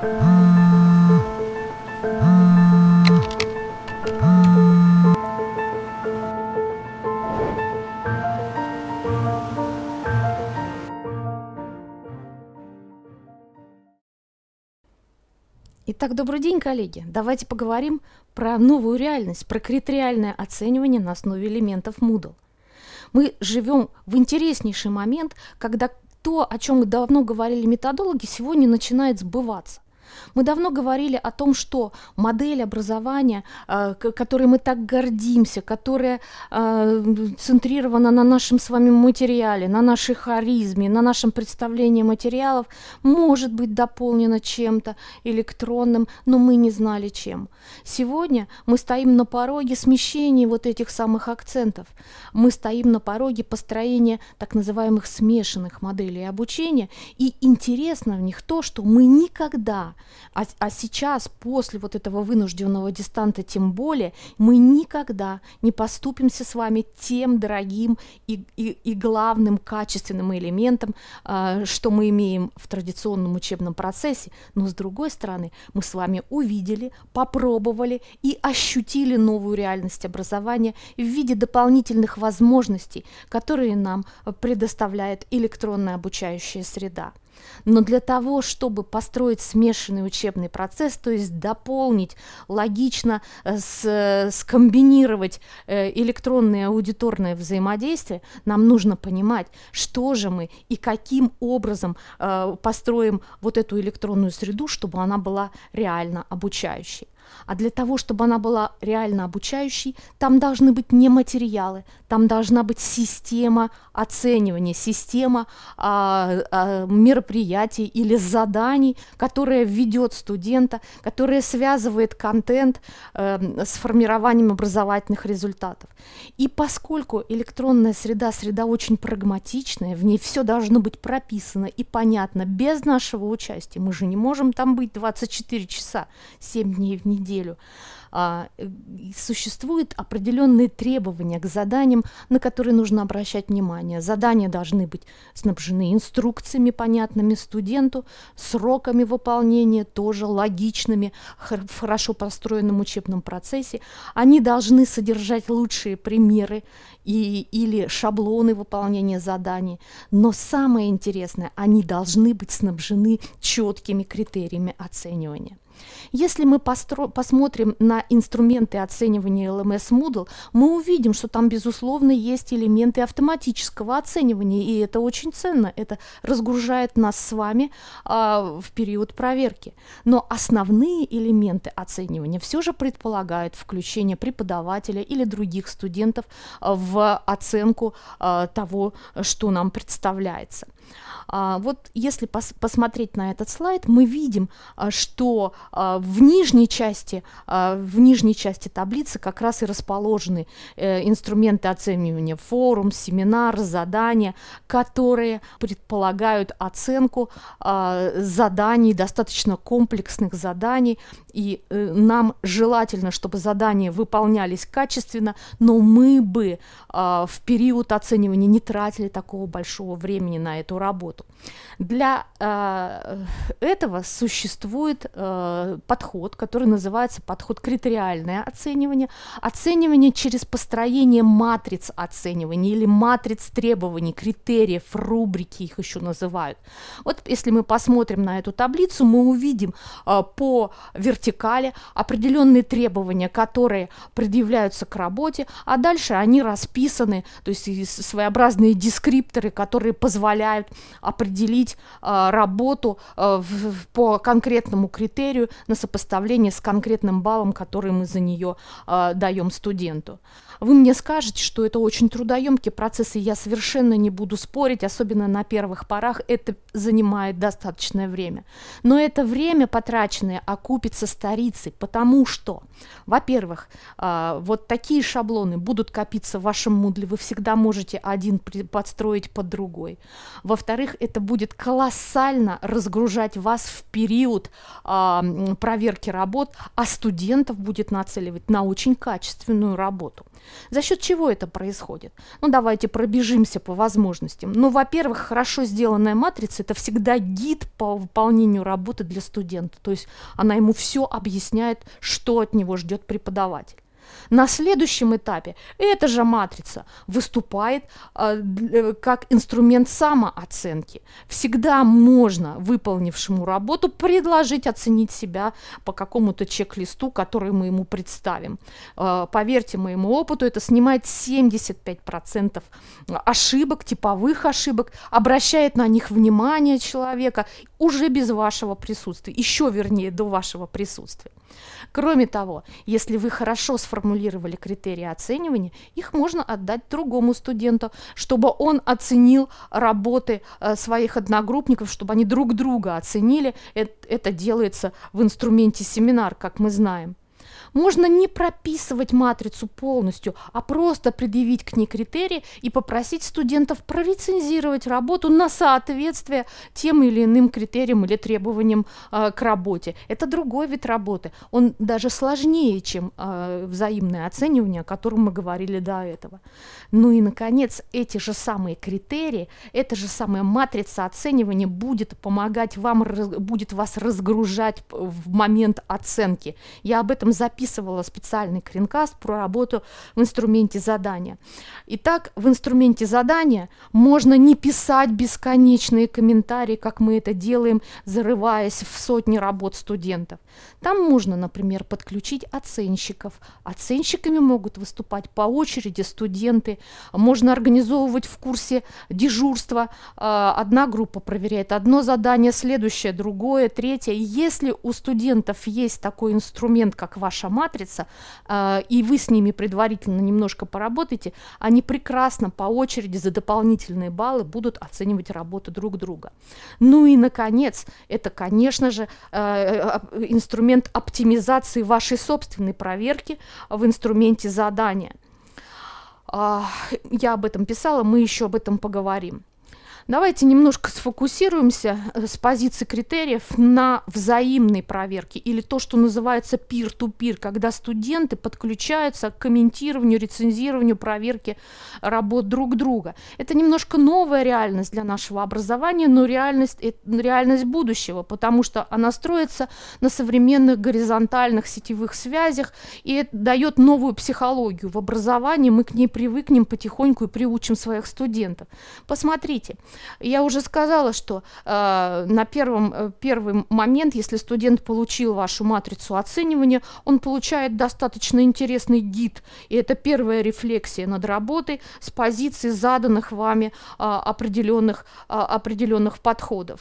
Итак, добрый день, коллеги. Давайте поговорим про новую реальность, про критериальное оценивание на основе элементов Moodle. Мы живем в интереснейший момент, когда то, о чем давно говорили методологи, сегодня начинает сбываться. Мы давно говорили о том, что модель образования, э, которой мы так гордимся, которая э, центрирована на нашем с вами материале, на нашей харизме, на нашем представлении материалов, может быть дополнена чем-то электронным, но мы не знали чем. Сегодня мы стоим на пороге смещения вот этих самых акцентов. Мы стоим на пороге построения так называемых смешанных моделей обучения, и интересно в них то, что мы никогда а, а сейчас, после вот этого вынужденного дистанта, тем более, мы никогда не поступимся с вами тем дорогим и, и, и главным качественным элементом, э, что мы имеем в традиционном учебном процессе. Но с другой стороны, мы с вами увидели, попробовали и ощутили новую реальность образования в виде дополнительных возможностей, которые нам предоставляет электронная обучающая среда. Но для того, чтобы построить смешанный учебный процесс, то есть дополнить, логично э, с, э, скомбинировать э, электронное и аудиторное взаимодействие, нам нужно понимать, что же мы и каким образом построим вот эту электронную среду, чтобы она была реально обучающей. А для того, чтобы она была реально обучающей, там должны быть не материалы, там должна быть система оценивания, система а, а, мероприятий или заданий, которая ведет студента, которая связывает контент э, с формированием образовательных результатов. И поскольку электронная среда среда очень прагматичная, в ней все должно быть прописано и понятно без нашего участия, мы же не можем там быть 24 часа, 7 дней в неделю а, существуют определенные требования к заданиям, на которые нужно обращать внимание. Задания должны быть снабжены инструкциями, понятными студенту, сроками выполнения, тоже логичными, в хорошо построенном учебном процессе. Они должны содержать лучшие примеры и, или шаблоны выполнения заданий. Но самое интересное, они должны быть снабжены четкими критериями оценивания. Если мы посмотрим на инструменты оценивания LMS Moodle, мы увидим, что там, безусловно, есть элементы автоматического оценивания, и это очень ценно, это разгружает нас с вами а, в период проверки. Но основные элементы оценивания все же предполагают включение преподавателя или других студентов а, в оценку а, того, что нам представляется. А, вот если пос посмотреть на этот слайд, мы видим, а, что а, в нижней части, в нижней части таблицы как раз и расположены э, инструменты оценивания форум, семинар, задания, которые предполагают оценку заданий, достаточно комплексных заданий, и э, нам желательно, чтобы задания выполнялись качественно, но мы бы в период оценивания не тратили такого большого времени на эту работу. Для э, этого существует э, подход, который называется подход критериальное оценивание, оценивание через построение матриц оценивания или матриц требований, критериев, рубрики их еще называют. Вот если мы посмотрим на эту таблицу, мы увидим э, по вертикали определенные требования, которые предъявляются к работе, а дальше они расписаны, то есть своеобразные дескрипторы, которые позволяют определить э, работу в, по конкретному критерию на сопоставление с конкретным баллом, который мы за нее э, даем студенту. Вы мне скажете, что это очень трудоемкий процесс, и я совершенно не буду спорить, особенно на первых порах, это занимает достаточное время. Но это время потраченное окупится старицей, потому что, во-первых, э, вот такие шаблоны будут копиться в вашем Moodle, вы всегда можете один подстроить под другой. Во-вторых, это будет колоссально разгружать вас в период э, проверки работ, а студентов будет нацеливать на очень качественную работу. За счет чего это происходит? Ну, давайте пробежимся по возможностям. Ну, во-первых, хорошо сделанная матрица – это всегда гид по выполнению работы для студента. То есть она ему все объясняет, что от него ждет преподаватель. На следующем этапе эта же матрица выступает э, как инструмент самооценки. Всегда можно выполнившему работу предложить оценить себя по какому-то чек-листу, который мы ему представим. Э, поверьте моему опыту, это снимает 75% ошибок, типовых ошибок, обращает на них внимание человека уже без вашего присутствия, еще вернее до вашего присутствия. Кроме того, если вы хорошо сформулировали критерии оценивания, их можно отдать другому студенту, чтобы он оценил работы э, своих одногруппников, чтобы они друг друга оценили. Это, это делается в инструменте семинар, как мы знаем. Можно не прописывать матрицу полностью, а просто предъявить к ней критерии и попросить студентов прорецензировать работу на соответствие тем или иным критериям или требованиям э, к работе. Это другой вид работы. Он даже сложнее, чем э, взаимное оценивание, о котором мы говорили до этого. Ну и, наконец, эти же самые критерии, эта же самая матрица оценивания будет помогать вам, будет вас разгружать в момент оценки. Я об этом записывала записывала специальный кринкаст про работу в инструменте задания. Итак, в инструменте задания можно не писать бесконечные комментарии, как мы это делаем, зарываясь в сотни работ студентов. Там можно, например, подключить оценщиков. Оценщиками могут выступать по очереди студенты. Можно организовывать в курсе дежурства. А, одна группа проверяет одно задание, следующее другое, третье. Если у студентов есть такой инструмент, как ваша матрица, э, и вы с ними предварительно немножко поработаете, они прекрасно по очереди за дополнительные баллы будут оценивать работу друг друга. Ну и, наконец, это, конечно же, э, э, инструмент оптимизации вашей собственной проверки в инструменте задания. А, я об этом писала, мы еще об этом поговорим. Давайте немножко сфокусируемся э, с позиции критериев на взаимной проверке или то, что называется peer-to-peer, когда студенты подключаются к комментированию, рецензированию, проверке работ друг друга. Это немножко новая реальность для нашего образования, но реальность, реальность будущего, потому что она строится на современных горизонтальных сетевых связях и дает новую психологию в образовании, мы к ней привыкнем потихоньку и приучим своих студентов. Посмотрите, я уже сказала, что э, на первом, э, первый момент, если студент получил вашу матрицу оценивания, он получает достаточно интересный гид. И это первая рефлексия над работой с позиции заданных вами э, определенных, э, определенных подходов.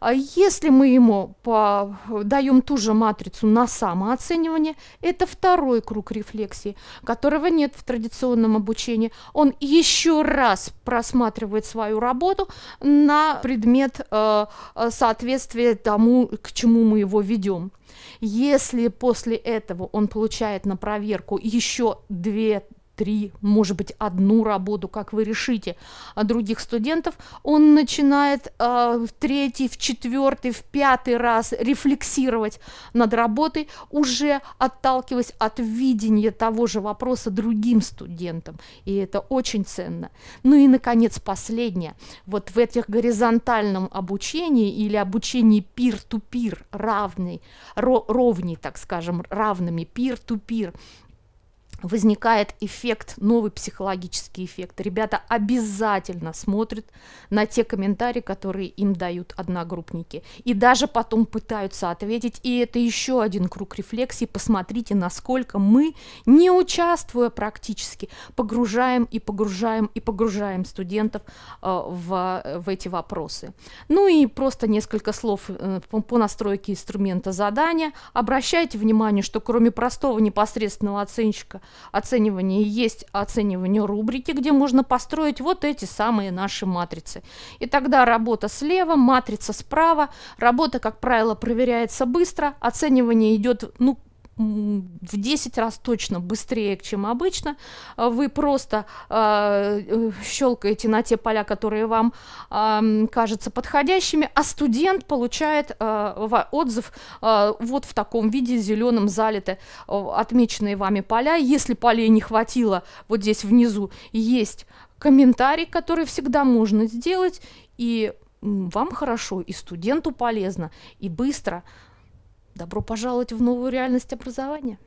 А если мы ему даем ту же матрицу на самооценивание, это второй круг рефлексии, которого нет в традиционном обучении. Он еще раз просматривает свою работу на предмет э, э, соответствия тому, к чему мы его ведем. Если после этого он получает на проверку еще две три, может быть, одну работу, как вы решите, а других студентов, он начинает э, в третий, в четвертый, в пятый раз рефлексировать над работой, уже отталкиваясь от видения того же вопроса другим студентам. И это очень ценно. Ну и, наконец, последнее. Вот в этих горизонтальном обучении или обучении peer-to-peer, равный, ровней, так скажем, равными peer-to-peer, возникает эффект, новый психологический эффект. Ребята обязательно смотрят на те комментарии, которые им дают одногруппники. И даже потом пытаются ответить. И это еще один круг рефлексии. Посмотрите, насколько мы, не участвуя практически, погружаем и погружаем и погружаем студентов э, в, в эти вопросы. Ну и просто несколько слов э, по, по настройке инструмента задания. Обращайте внимание, что кроме простого непосредственного оценщика – оценивания есть оценивание рубрики, где можно построить вот эти самые наши матрицы. И тогда работа слева, матрица справа, работа, как правило, проверяется быстро, оценивание идет, ну, в 10 раз точно быстрее, чем обычно. А вы просто э, щелкаете на те поля, которые вам э, кажутся подходящими, а студент получает э, отзыв э, вот в таком виде, зеленым залиты отмеченные вами поля. Если полей не хватило, вот здесь внизу есть комментарий, который всегда можно сделать, и вам хорошо, и студенту полезно, и быстро. Добро пожаловать в новую реальность образования.